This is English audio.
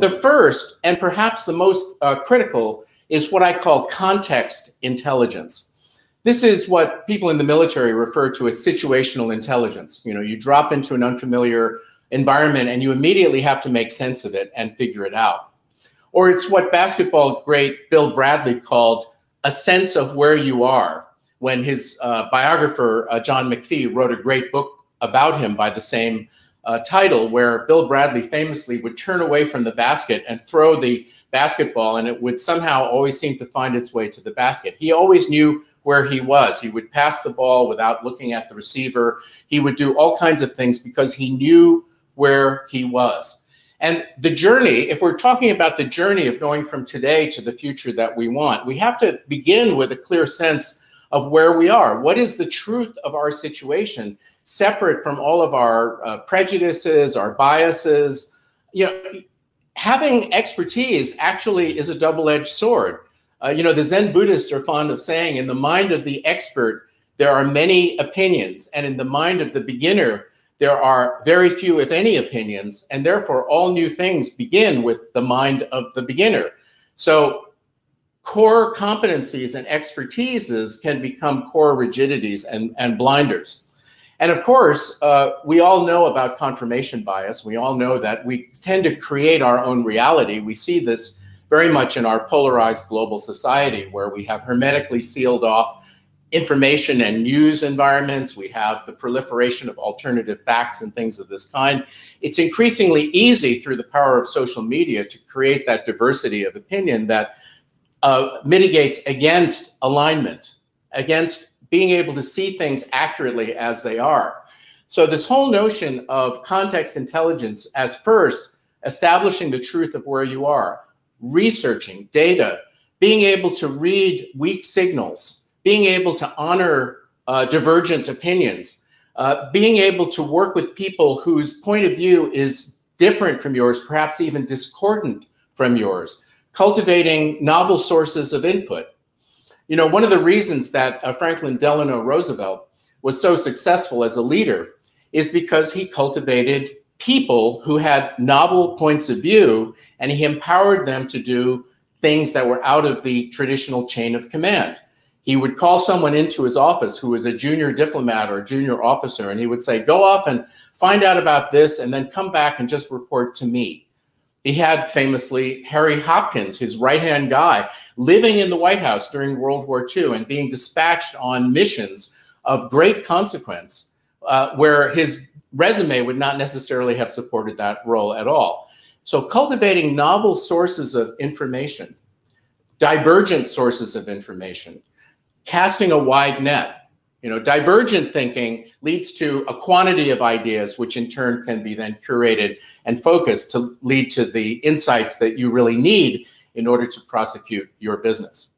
The first, and perhaps the most uh, critical, is what I call context intelligence. This is what people in the military refer to as situational intelligence. You know, you drop into an unfamiliar environment and you immediately have to make sense of it and figure it out. Or it's what basketball great Bill Bradley called a sense of where you are when his uh, biographer, uh, John McPhee, wrote a great book about him by the same uh, title, where Bill Bradley famously would turn away from the basket and throw the basketball, and it would somehow always seem to find its way to the basket. He always knew where he was. He would pass the ball without looking at the receiver. He would do all kinds of things because he knew where he was. And the journey, if we're talking about the journey of going from today to the future that we want, we have to begin with a clear sense of where we are. What is the truth of our situation, separate from all of our uh, prejudices, our biases? You know, having expertise actually is a double edged sword. Uh, you know, the Zen Buddhists are fond of saying, in the mind of the expert, there are many opinions, and in the mind of the beginner, there are very few, if any, opinions, and therefore all new things begin with the mind of the beginner. So, core competencies and expertises can become core rigidities and, and blinders. And of course, uh, we all know about confirmation bias. We all know that we tend to create our own reality. We see this very much in our polarized global society where we have hermetically sealed off information and news environments. We have the proliferation of alternative facts and things of this kind. It's increasingly easy through the power of social media to create that diversity of opinion that uh, mitigates against alignment, against being able to see things accurately as they are. So, this whole notion of context intelligence as first establishing the truth of where you are, researching data, being able to read weak signals, being able to honor uh, divergent opinions, uh, being able to work with people whose point of view is different from yours, perhaps even discordant from yours, cultivating novel sources of input. You know, one of the reasons that uh, Franklin Delano Roosevelt was so successful as a leader is because he cultivated people who had novel points of view and he empowered them to do things that were out of the traditional chain of command. He would call someone into his office who was a junior diplomat or a junior officer, and he would say, Go off and find out about this, and then come back and just report to me. He had famously Harry Hopkins, his right hand guy, living in the White House during World War II and being dispatched on missions of great consequence, uh, where his resume would not necessarily have supported that role at all. So, cultivating novel sources of information, divergent sources of information, casting a wide net. You know, divergent thinking leads to a quantity of ideas, which in turn can be then curated and focused to lead to the insights that you really need in order to prosecute your business.